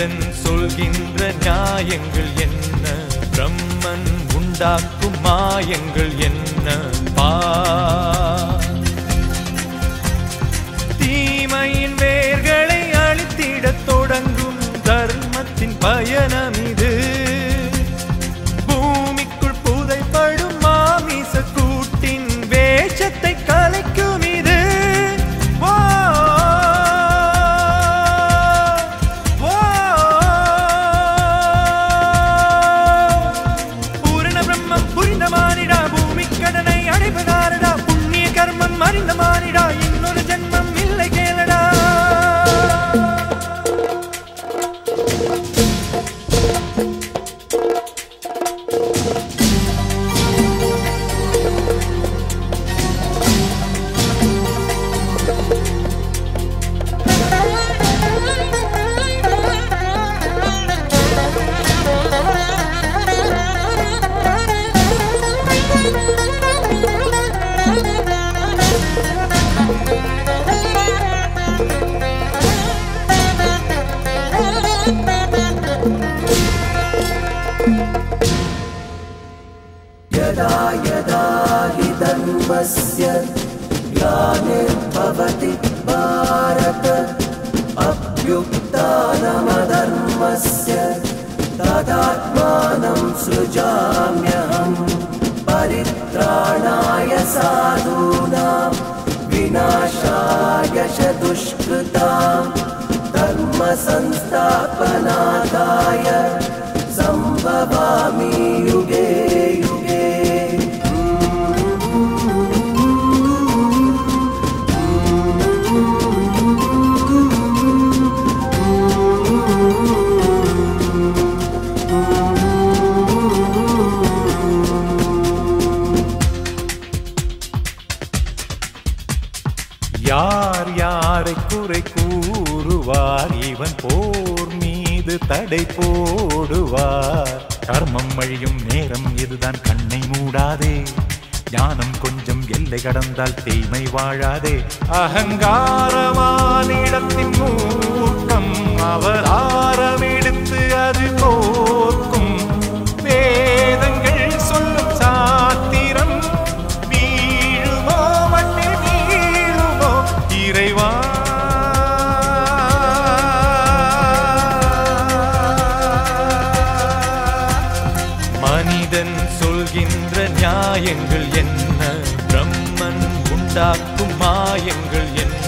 மனிதன் சொல்கின்ற நியாயங்கள் என்ன? பிரம்மன் உண்டாக்கும் மாயங்கள் என்ன? பா. தீமையின் வே United धर्मस्य ग्लानिर्भवति भारत। अभ्युत्थानमधर्मस्य तदात्मानं सृजाम्यहम् परित्राणाय साधूनां विनाशाय च दुष्कृतां धर्मसंस्थापनादाय सम्भवामि युगे யார் யாரை குறை கூறுவார்? இவன் போர் மீது தடை போடுவார். கர்மம் அழியும் நேரம் இதுதான் கண்ணை மூடாதே. ஞானம் கொஞ்சம் எல்லை கடந்தால் தீமை வாழாதே. அகங்காரமானிடத்தின் மூர்க்கம் அவர் ஆரமெடுத்து அது போ மனிதன் சொல்கின்ற நியாயங்கள் என்ன? பிரம்மன் உண்டாக்கும் மாயங்கள் என்ன?